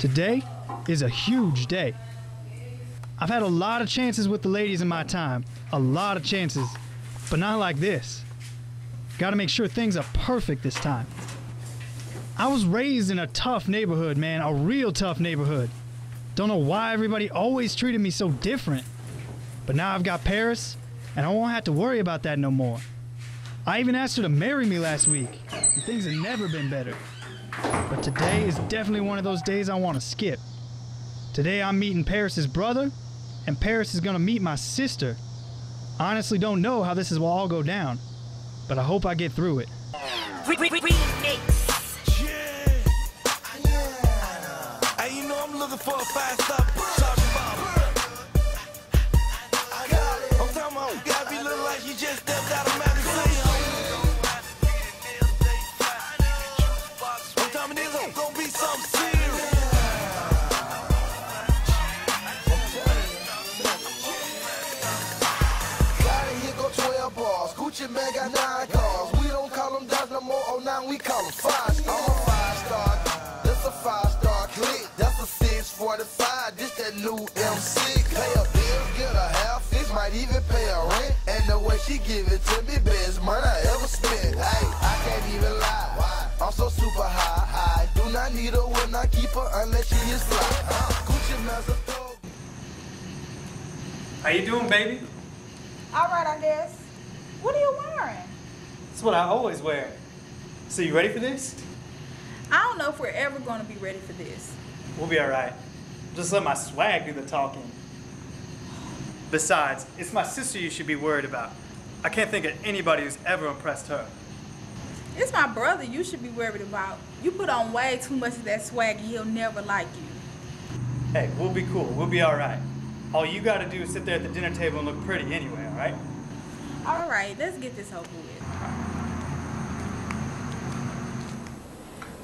Today is a huge day. I've had a lot of chances with the ladies in my time, a lot of chances, but not like this. Gotta make sure things are perfect this time. I was raised in a tough neighborhood, man, a real tough neighborhood. Don't know why everybody always treated me so different. But now I've got Paris, and I won't have to worry about that no more. I even asked her to marry me last week, and things have never been better. But today is definitely one of those days I want to skip. Today I'm meeting Paris's brother, and Paris is gonna meet my sister. Honestly, don't know how this is will all go down, but I hope I get through it. Just stepped out of 645. This that new M6. Pay a bill, get a half. This might even pay a rent. And the way she give it to me, best money I ever spent. Hey, I can't even lie. Why? I'm so super high. I do not need her when I keep her unless she is fly. Uh, Gucci man's a thug. How you doing, baby? All right, I guess. What are you wearing? It's what I always wear. So you ready for this? I don't know if we're ever going to be ready for this. We'll be alright. Just let my swag do the talking. Besides, it's my sister you should be worried about. I can't think of anybody who's ever impressed her. It's my brother you should be worried about. You put on way too much of that swag and he'll never like you. Hey, we'll be cool. We'll be alright. All you gotta do is sit there at the dinner table and look pretty anyway, alright? All right, let's get this over with.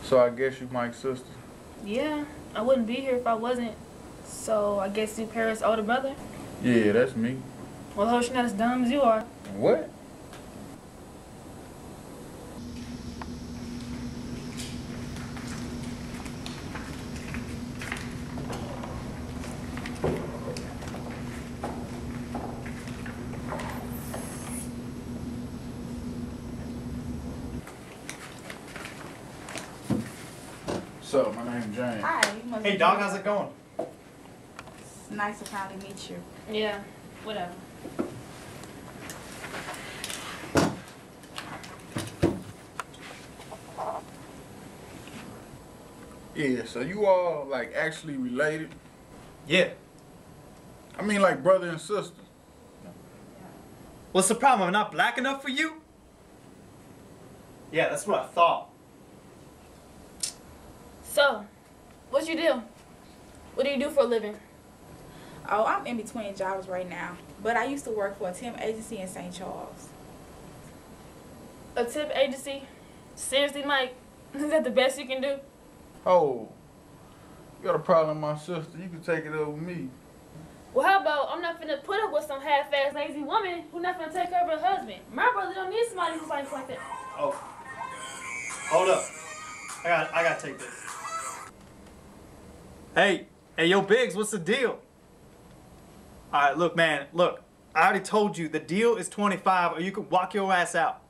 So I guess you Mike's sister. Yeah, I wouldn't be here if I wasn't. So I guess you Paris' older brother? Yeah, that's me. Well, I hope she's not as dumb as you are. What? So, my name's James. Hi, you must Hey, be- dog, how's it going? It's nice to finally meet you. Yeah, whatever. Yeah, so you all like actually related? Yeah. I mean like brother and sister. What's the problem? I'm not black enough for you? Yeah, that's what I thought. So, what you do? What do you do for a living? Oh, I'm in between jobs right now, but I used to work for a temp agency in St. Charles. A tip agency? Seriously, Mike? Is that the best you can do? Oh, you got a problem my sister. You can take it over me. Well, how about I'm not finna put up with some half-ass lazy woman who not finna take care of her husband. My brother don't need somebody who fights like that. Oh. Hold up. I got I gotta take this. Hey, hey yo Biggs, what's the deal? Alright, look man, look. I already told you the deal is 25 or you can walk your ass out.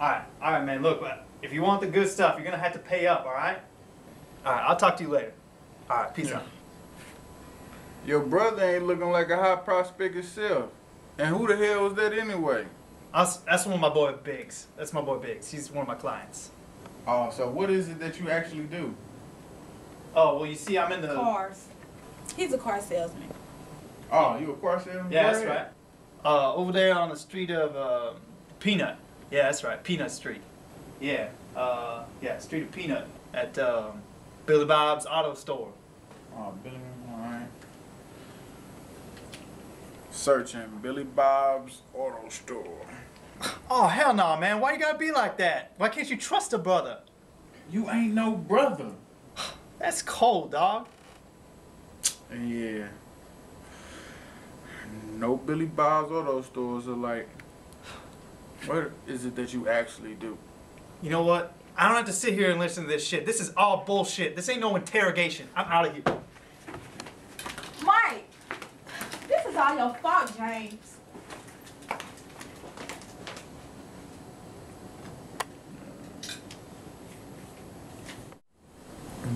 Alright, alright man, look, if you want the good stuff, you're gonna have to pay up, alright? Alright, I'll talk to you later. Alright, peace Yeah. out. Your brother ain't looking like a high prospect himself. And who the hell was that anyway? That's, that's one of my boy Biggs. That's my boy Biggs. He's one of my clients. Oh, so what is it that you actually do? Oh, well you see I'm in the Cars. He's a car salesman. Oh, you a salesman? Yeah, that's right. Uh, over there on the street of uh, Peanut. Yeah, that's right, Peanut Street. Yeah, uh, yeah, Street of Peanut at um, Billy Bob's Auto Store. Oh, Billy, alright. Searching Billy Bob's Auto Store. Oh hell no, man! Why you gotta be like that? Why can't you trust a brother? You ain't no brother. That's cold, dog. Yeah. No Billy Bob's Auto Stores are like. What is it that you actually do? You know what? I don't have to sit here and listen to this shit. This is all bullshit. This ain't no interrogation. I'm out of here. Mike, this is all your fault, James.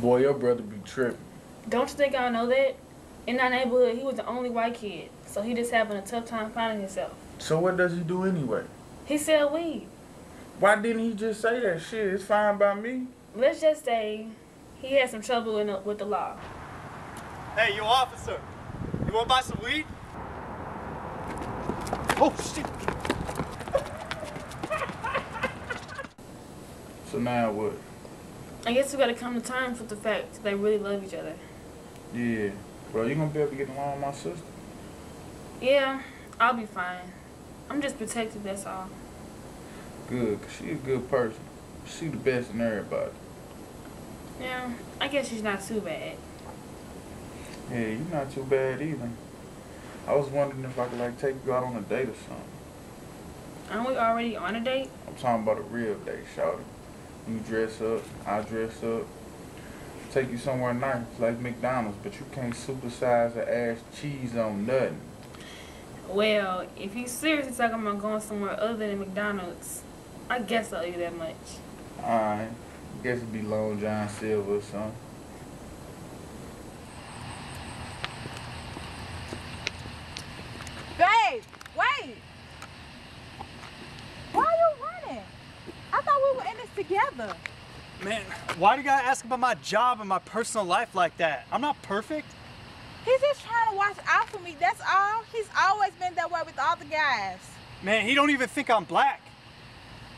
Boy, your brother be tripping. Don't you think I know that? In that neighborhood, he was the only white kid, so he just having a tough time finding himself. So what does he do anyway? He sell weed. Why didn't he just say that shit? It's fine by me. Let's just say he had some trouble in the, with the law. Hey, you officer. You want to buy some weed? Oh, shit. So now what? I guess we gotta come to terms with the fact that they really love each other. Yeah. Bro, you gonna be able to get along with my sister? Yeah, I'll be fine. I'm just protected, that's all. Good, 'cause she a good person. She the best in everybody. Yeah, I guess she's not too bad. Yeah, you're not too bad either. I was wondering if I could like take you out on a date or something. Aren't we already on a date? I'm talking about a real date, shawty. You dress up, I dress up. Take you somewhere nice, like McDonald's, but you can't supersize or add cheese on nothing. Well, if he's seriously talking about going somewhere other than McDonald's, I guess I'll eat that much. Alright. Guess it'd be Long John Silver or something. Babe, wait. Why are you running? I thought we were in this together. Man, why do you gotta ask about my job and my personal life like that? I'm not perfect. He's just trying to watch out for me. That's all. He's always been that way with all the guys. Man, he don't even think I'm black.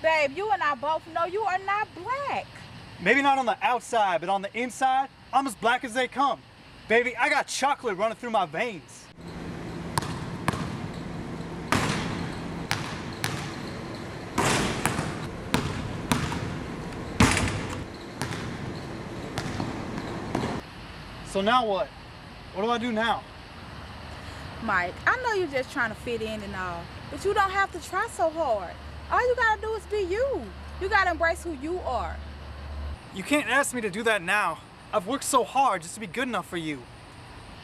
Babe, you and I both know you are not black. Maybe not on the outside, but on the inside, I'm as black as they come. Baby, I got chocolate running through my veins. So now what? What do I do now? Mike, I know you're just trying to fit in and all, but you don't have to try so hard. All you gotta do is be you. You gotta embrace who you are. You can't ask me to do that now. I've worked so hard just to be good enough for you.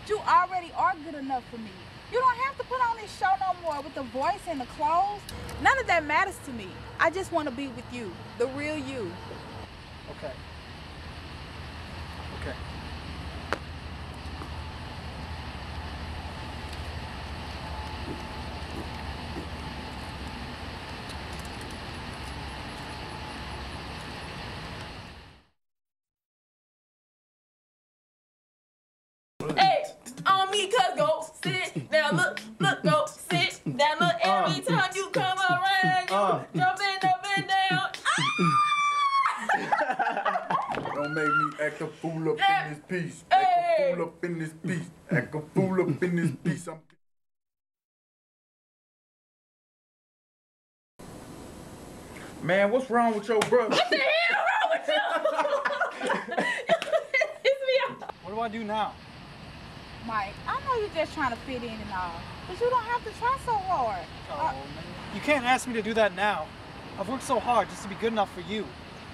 You already are good enough for me. You don't have to put on this show no more with the voice and the clothes. None of that matters to me. I just want to be with you, the real you. Okay. Okay. Don't make me act a fool up in this piece. Act a fool up in this piece. Act a fool up in this piece. I'm Man, what's wrong with your brother? What the hell wrong with you? Piss me off. What do I do now? Mike, I know you're just trying to fit in and all, but you don't have to try so hard. Uh, You can't ask me to do that now. I've worked so hard just to be good enough for you.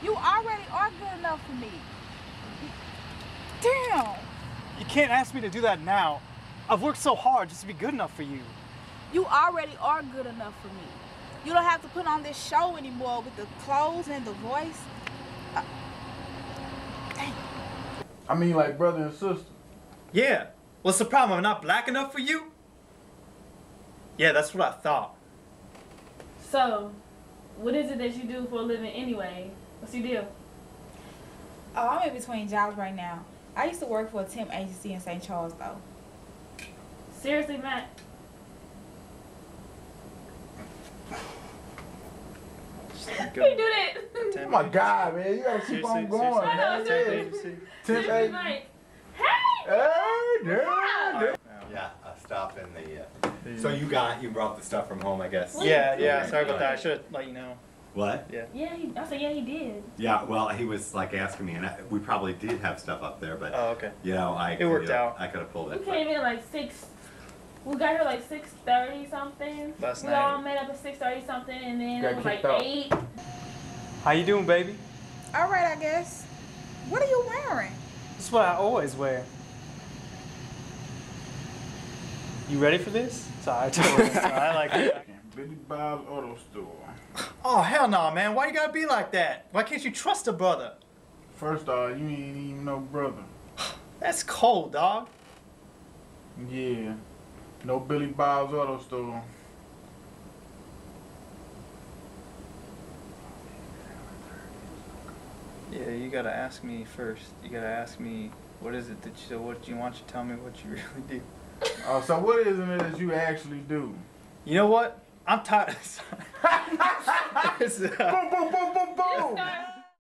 You already are good enough for me. Damn, You can't ask me to do that now. I've worked so hard just to be good enough for you. you already are good enough for me. You don't have to put on this show anymore with the clothes and the voice. Uh, I mean, like brother and sister. Yeah. What's the problem? I'm not black enough for you? Yeah, that's what I thought. So, what is it that you do for a living anyway? What's your deal? Oh, I'm in between jobs right now. I used to work for a temp agency in St. Charles, though. Seriously, Matt? You do that. Oh my God, man, you gotta keep on going, I know, man. seriously. Temp Seriously, agency. Mike. Hey! Hey, yeah, yeah. Yeah, I stopped in the. Uh, so you got you brought the stuff from home, I guess. Yeah, yeah, sorry about that. I should let you know. What? Yeah. Yeah, he, I said, yeah, he did. Yeah, well, he was like asking me, and I, we probably did have stuff up there, but Oh, okay. you know, I It worked could've- out. I could have pulled it. We it. came in at like six. We got here like six thirty something. Last we night. all met up at six thirty something, and then Got it was like out. eight. How you doing, baby? All right, I guess. What are you wearing? This is what I always wear. You ready for this? Sorry, I told you. I like it. Billy Bob's Auto Store. Oh hell no, man! Why you gotta be like that? Why can't you trust a brother? First off, you ain't even no brother. That's cold, dog. Yeah. No Billy Bob's Auto Store. Yeah, you gotta ask me first. You gotta ask me what is it that you what you want you to tell me what you really do. Oh, so what is it that you actually do? You know what? I'm tired. Uh, Boom, boom, boom, boom, boom.